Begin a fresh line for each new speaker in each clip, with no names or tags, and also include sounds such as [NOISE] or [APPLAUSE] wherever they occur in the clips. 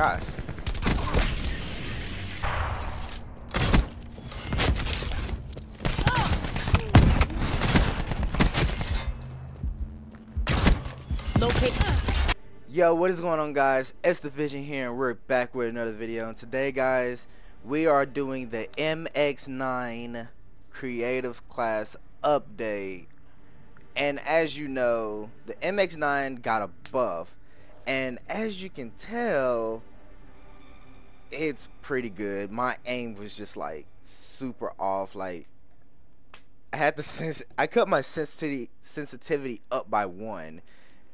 Gosh. Yo, what is going on guys? It's the Vision here and we're back with another video. And today guys, we are doing the MX9 Creative Class Update. And as you know, the MX9 got a buff. And as you can tell, it's pretty good. My aim was just like super off. Like I had the [LAUGHS] sense I cut my sensitivity sensitivity up by one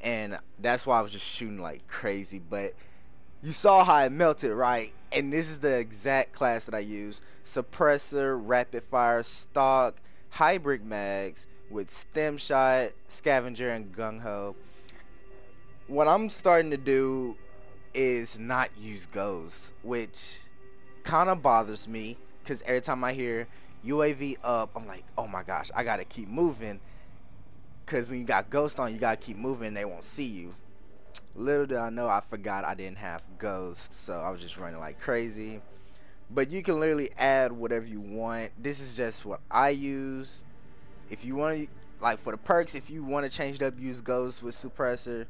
and that's why I was just shooting like crazy. But you saw how it melted, right? And this is the exact class that I use: suppressor, rapid fire, stock, hybrid mags with stim shot, scavenger, and gung ho. What I'm starting to do is not use ghosts, which kind of bothers me because every time I hear UAV up, I'm like, oh my gosh, I gotta keep moving Cause when you got ghost on, you gotta keep moving. They won't see you. Little did I know, I forgot I didn't have ghost, so I was just running like crazy. But you can literally add whatever you want. This is just what I use. If you want to, like for the perks, if you want to change it up, use ghost with suppressor.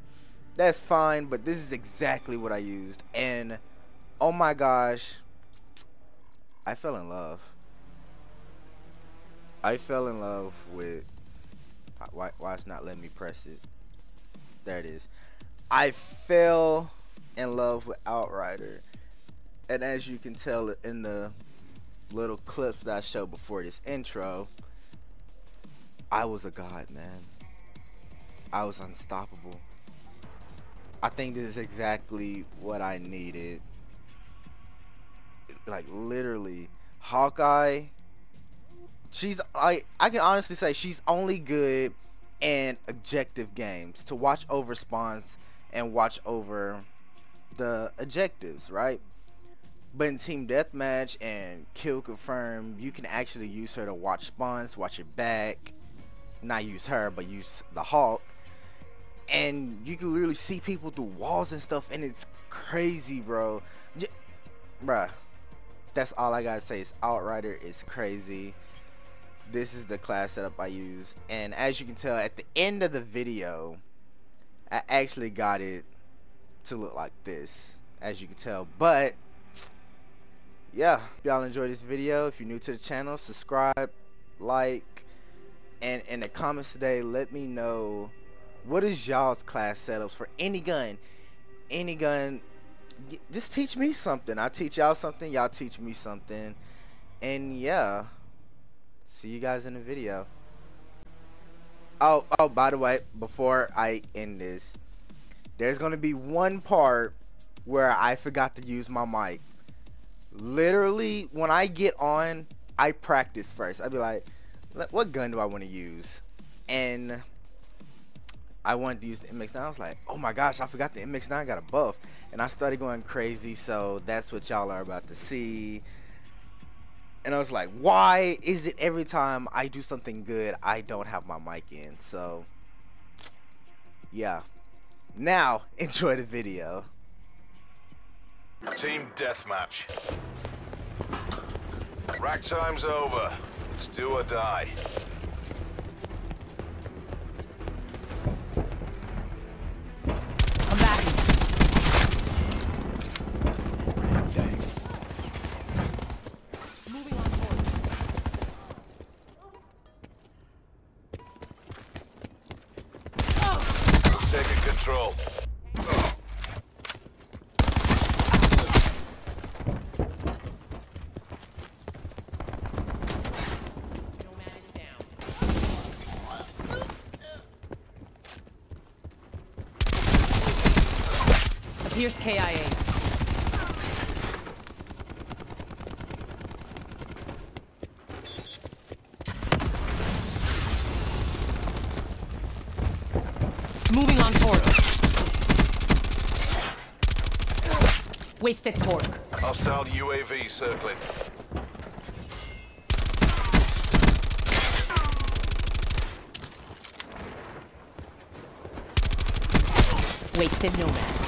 That's fine, but this is exactly what I used. And oh my gosh, I fell in love. I fell in love with why, why it's not letting me press it? There it is. I fell in love with Outrider. And as you can tell in the little clips that I showed before this intro, I was a god, man. I was unstoppable. I think this is exactly what I needed. Like literally, Hawkeye she's I I can honestly say she's only good in objective games to watch over spawns and watch over the objectives, right? But in team deathmatch and kill confirm, you can actually use her to watch spawns, watch your back. Not use her, but use the Hawk. And you can literally see people through walls and stuff, and it's crazy, bro. J bruh, that's all I gotta say. Is Outrider is crazy this is the class setup I use and as you can tell at the end of the video I actually got it to look like this as you can tell but yeah y'all enjoy this video if you're new to the channel subscribe like and in the comments today let me know what is y'all's class setups for any gun any gun just teach me something I teach y'all something y'all teach me something and yeah see you guys in the video. Oh, oh, by the way, before I end this, there's to be one part where I forgot to use my mic. Literally, when I get on, I practice first. I'd be like, what gun do I want to use? And I wanted to use the MX-9. I was like, oh my gosh, I forgot the MX-9 got a buff. And I started going crazy, so that's what y'all are about to see and I was like, why is it every time I do something good, I don't have my mic in? So, yeah. Now, [LAUGHS] enjoy the video.
Team deathmatch. Rack time's over. It's do or die.
Appears KIA. Moving on forward. Wasted pork.
Hostile UAV circling.
Wasted nomad.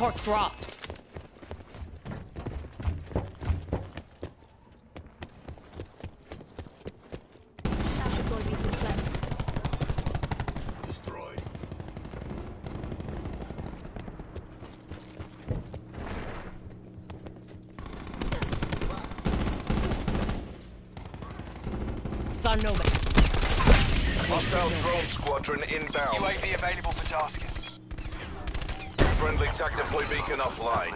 Torque dropped. Found Nomad.
Hostile drone squadron inbound.
UAV available for tasking.
Friendly tactical beacon offline.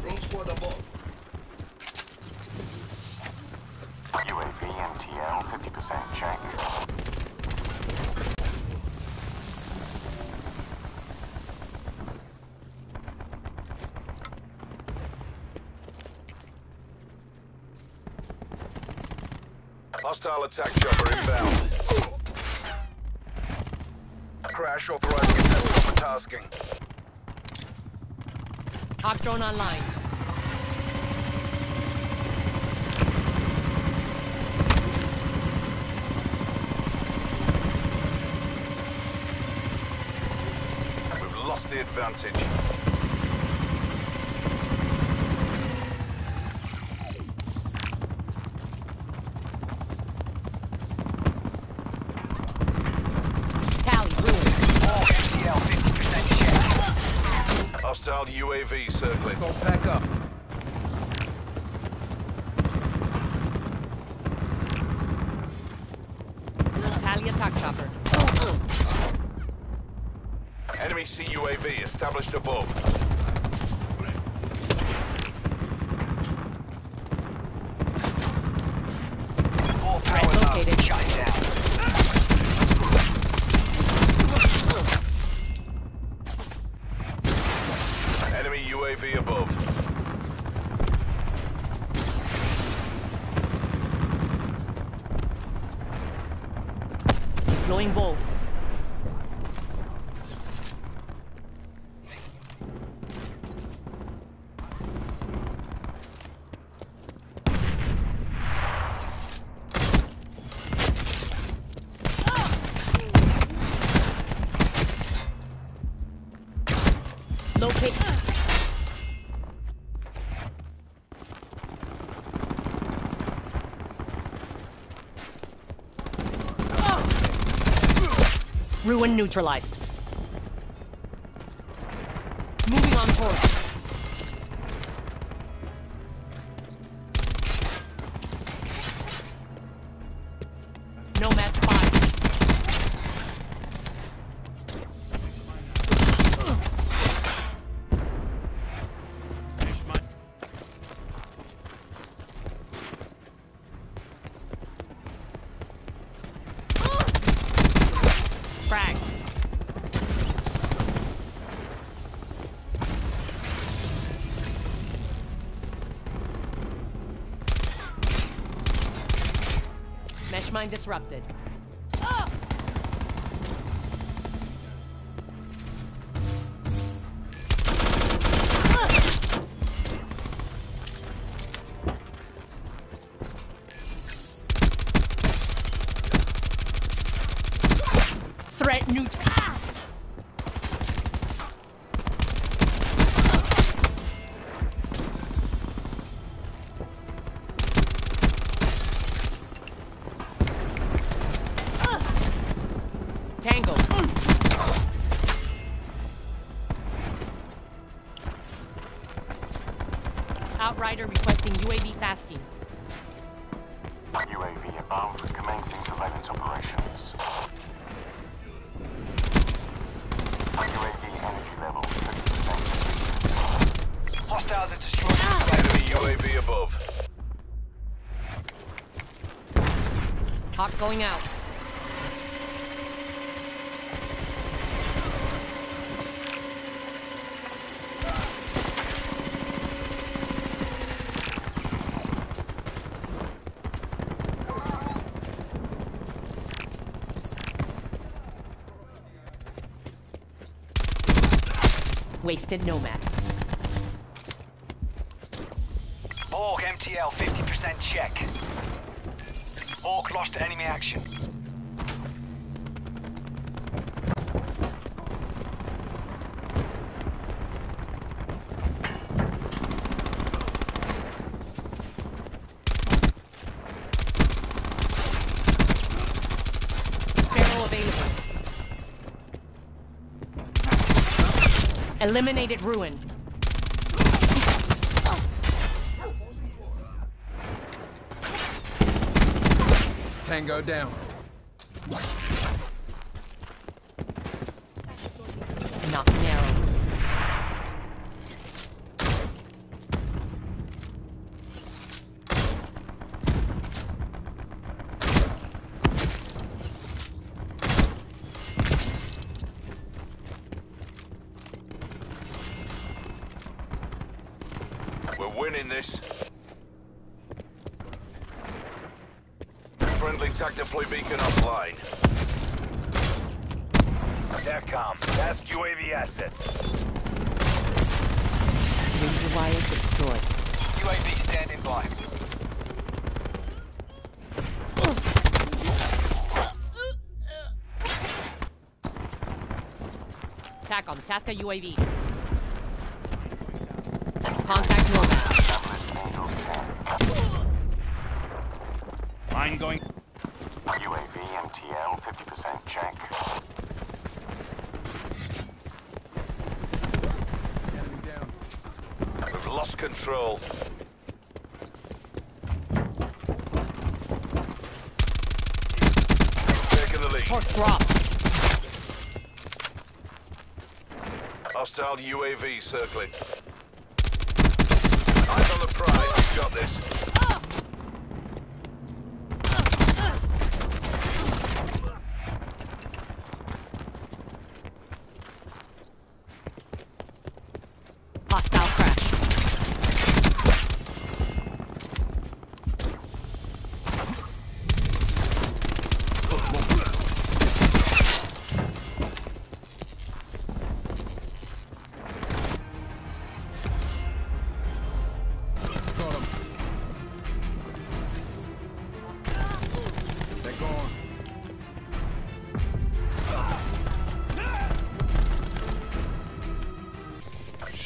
Drone squad above.
UAV MTL 50% check.
Hostile attack chopper inbound. Crash authorizing attempt for tasking.
Hawk drone online.
We've lost the advantage.
Tally, ruined.
All MTL 50% check.
Hostile UAV circling.
Assault back up.
Tally attack chopper.
Enemy CUAV established above.
All
Threat
power up.
located.
Shut it down.
Enemy UAV above.
Deploying bolt. Locate. Ruin neutralized. Mine disrupted. Requesting UAV tasking.
UAV above, commencing surveillance operations. UAV energy level 50%.
Hostiles have destroyed the
Enemy UAV above.
Hawk going out. Wasted Nomad.
Orc MTL 50% check. Orc lost enemy action.
Eliminated ruin.
Tango down.
Knock narrow.
We're winning this. Friendly tactical beacon offline.
Aircom, UAV asset.
Laser wire destroyed.
UAV standing by.
Attack on the Tasca UAV. Contact Nomad.
Established Angels 10.
Mine going.
UAV MTL 50% check.
Enemy down.
We've lost control. Taking the lead.
Torque drop.
Hostile UAV circling. Eyes on the prize. Got this.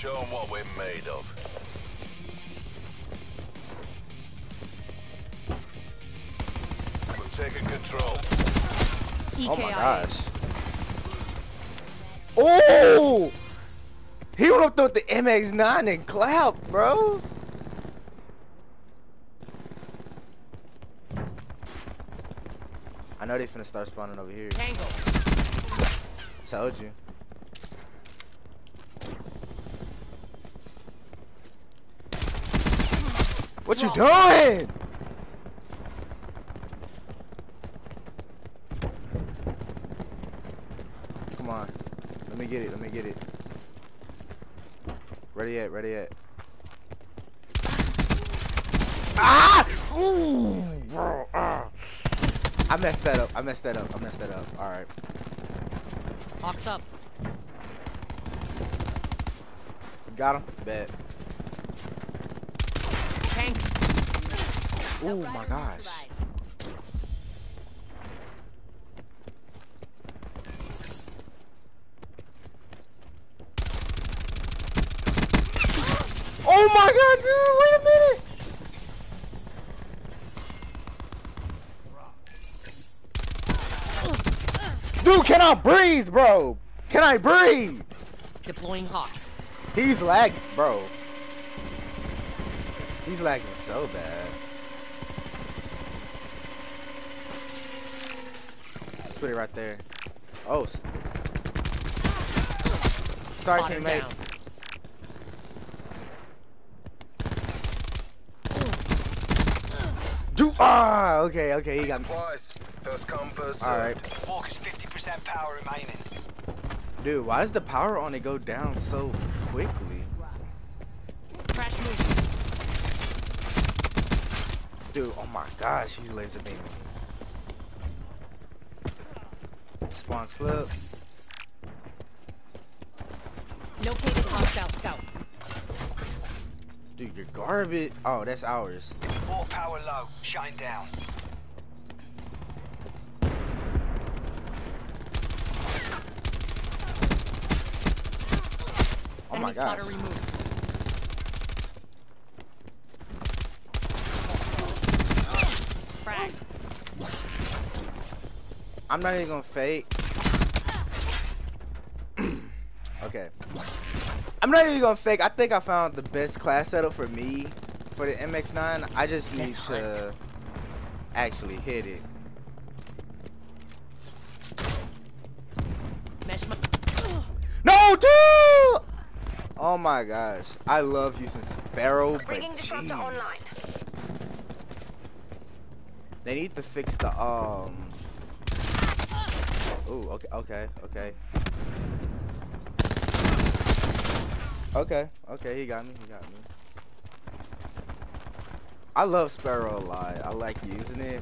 Show 'em what we're made of. We've taken control.
EKIA.
Oh my gosh. Oh! He went up there with the MX9 and clapped, bro. I know they finna start spawning over here.
Tango.
Told you. What you doing? Come on. Let me get it. Let me get it. Ready yet? Ready yet? Ah! Ooh, bro. Ah. I messed that up. I messed that up. I messed that up. All right.
Hawks up.
Got him. Bet. Oh my gosh. Oh my god, dude, wait a minute. Dude, can I breathe, bro? Can I breathe?
Deploying Hawk.
He's lagging, bro. He's lagging so bad. Let's put it right there. Oh. s- Sorry,
Spotter
teammate.
down.
Do ah, okay, okay, he got me.
First come, first served.
All right,
Walker's 50% power remaining.
dude. Why does the power on it go down so quickly,
Crash move.
dude? Oh my gosh, he's laser beaming. Spawns flip.
Located hostile scout.
Dude, you're garbage. Oh, that's ours.
War power low. Shine down.
Oh
Enemy
my gosh. I'm not even gonna fake. [CLEARS THROAT] okay. I'm not even gonna fake. I think I found the best class setup for me for the MX9. I just need to actually hit it. No, dude! Oh my gosh, I love using Sparrow, but
Bringing disruptor
jeez.
online.
They need to fix the um. Ooh, okay, okay, okay. Okay, okay, he got me, he got me. I love Sparrow a lot. I like using it.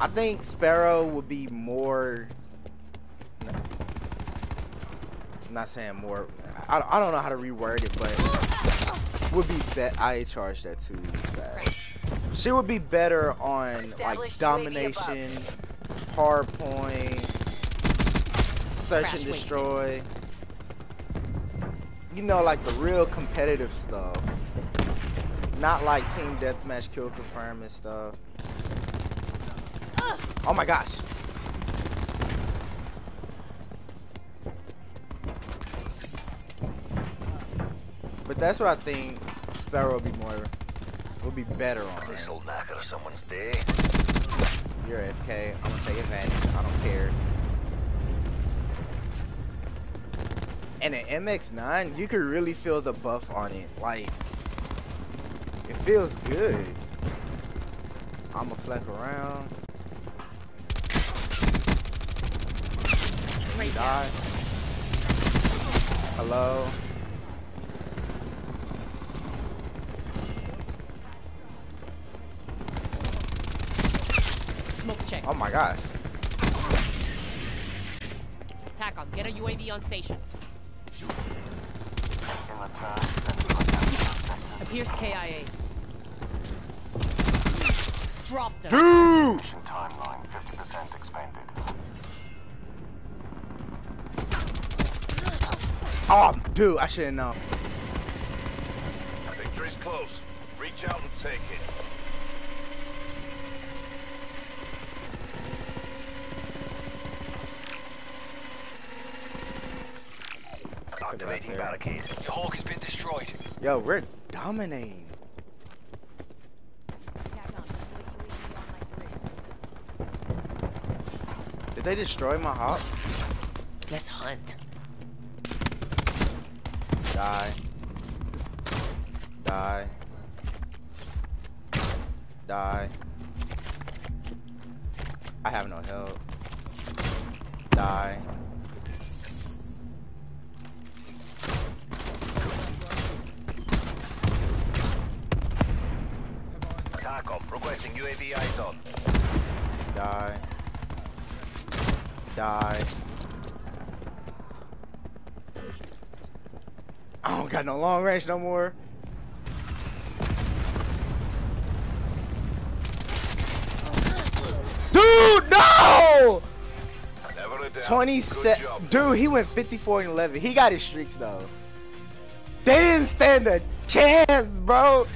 I think Sparrow would be more. I'm not saying more. I, I don't know how to reword it, but would be bet. I charged that too fast. She would be better on like domination, hard point, search
Crash
and
waiting.
destroy. You know, like the real competitive stuff. Not like team deathmatch, kill confirm and stuff. Oh my gosh. But that's what I think Sparrow will be more, will be better on.
This'll knacker someone's day.
You're AFK. I'm gonna take advantage. I don't care. And an MX9, you could really feel the buff on it. Like, it feels good. I'ma fleck around.
Right
die. Hello. Oh my gosh.
TACOM, get a UAV on station.
In return, send contact sector.
Appears KIA. Dropped him.
Dude!
Timeline 50% expanded.
Oh, dude, I should have known.
Victory's close. Reach out and take it.
Activating barricade. Your Hawk has been destroyed.
Yo, we're dominating. Did they destroy my hawk?
Let's hunt.
Die. Die. Die. I have no help. Die.
TACOM, requesting UAV eyes on.
Die. Die. I don't got no long range no more. Dude, no!
Never a
27. Dude, he went 54 and 11. He got his streaks though. They didn't stand a chance, bro.